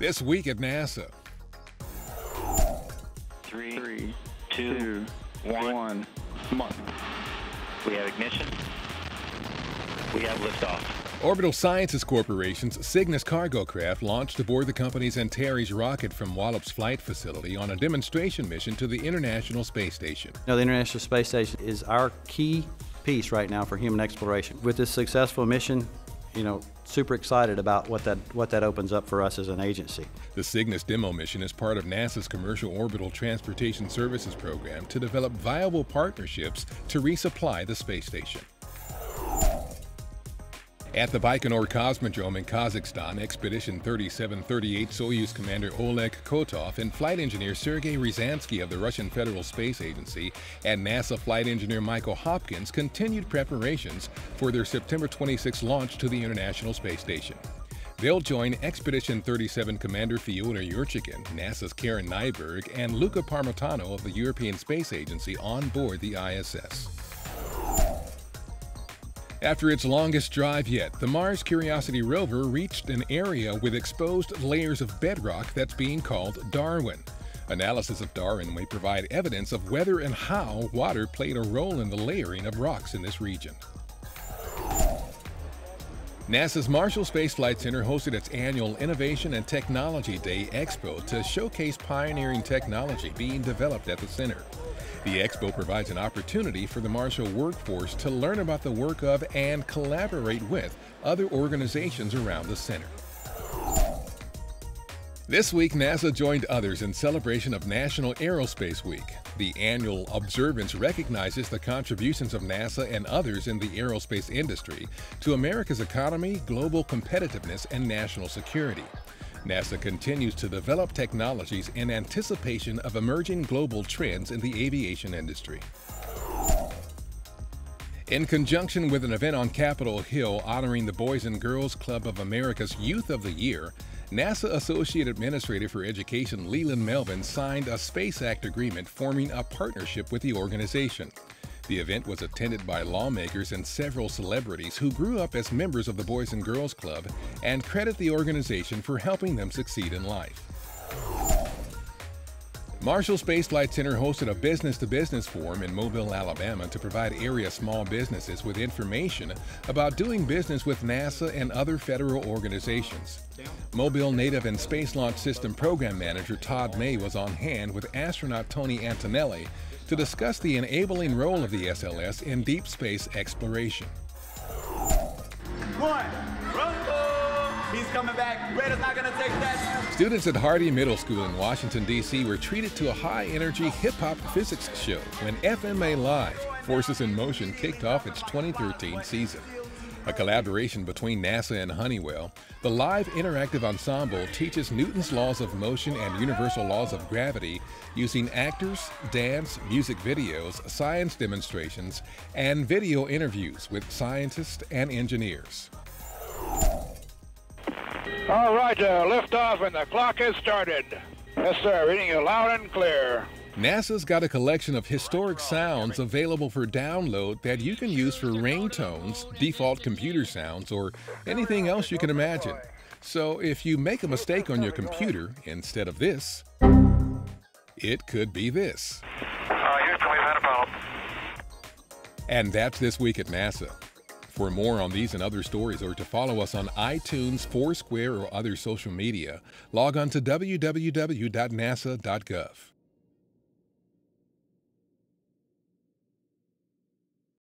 This week at NASA. Three, Three two, two, one. one. Month. We have ignition. We have liftoff. Orbital Sciences Corporation's Cygnus cargo craft launched aboard the company's Antares rocket from Wallops Flight Facility on a demonstration mission to the International Space Station. Now, the International Space Station is our key piece right now for human exploration. With this successful mission, you know, super excited about what that what that opens up for us as an agency. The Cygnus demo mission is part of NASA's Commercial Orbital Transportation Services program to develop viable partnerships to resupply the space station. At the Baikonur Cosmodrome in Kazakhstan, Expedition 3738 Soyuz Commander Oleg Kotov and flight engineer Sergei Ryazanskiy of the Russian Federal Space Agency and NASA flight engineer Michael Hopkins continued preparations for their September 26 launch to the International Space Station. They'll join Expedition 37 Commander Fyodor Yurchikhin, NASA's Karen Nyberg, and Luca Parmitano of the European Space Agency on board the ISS. After its longest drive yet, the Mars Curiosity rover reached an area with exposed layers of bedrock that's being called Darwin. Analysis of Darwin may provide evidence of whether and how water played a role in the layering of rocks in this region. NASA's Marshall Space Flight Center hosted its annual Innovation and Technology Day Expo to showcase pioneering technology being developed at the center. The expo provides an opportunity for the Marshall workforce to learn about the work of and collaborate with other organizations around the center. This week, NASA joined others in celebration of National Aerospace Week. The annual observance recognizes the contributions of NASA and others in the aerospace industry to America's economy, global competitiveness, and national security. NASA continues to develop technologies in anticipation of emerging global trends in the aviation industry. In conjunction with an event on Capitol Hill honoring the Boys and Girls Club of America's Youth of the Year, NASA Associate Administrator for Education Leland Melvin signed a Space Act agreement forming a partnership with the organization. The event was attended by lawmakers and several celebrities who grew up as members of the Boys and Girls Club and credit the organization for helping them succeed in life. Marshall Space Flight Center hosted a business to business forum in Mobile, Alabama to provide area small businesses with information about doing business with NASA and other federal organizations. Mobile Native and Space Launch System Program Manager Todd May was on hand with astronaut Tony Antonelli to discuss the enabling role of the SLS in deep space exploration. One! He's coming back. Not gonna take that. Students at Hardy Middle School in Washington, D.C. were treated to a high-energy hip-hop physics show when FMA Live, Forces in Motion, kicked off its 2013 season a collaboration between NASA and Honeywell, the live interactive ensemble teaches Newton's laws of motion and universal laws of gravity using actors, dance, music videos, science demonstrations, and video interviews with scientists and engineers. All right, uh, liftoff and the clock has started. Yes, sir, reading you loud and clear. NASA's got a collection of historic sounds available for download that you can use for ringtones, default computer sounds, or anything else you can imagine. So if you make a mistake on your computer, instead of this, it could be this. Uh, Houston, we've had a problem. And that's this week at NASA. For more on these and other stories or to follow us on iTunes, Foursquare, or other social media, log on to www.nasa.gov.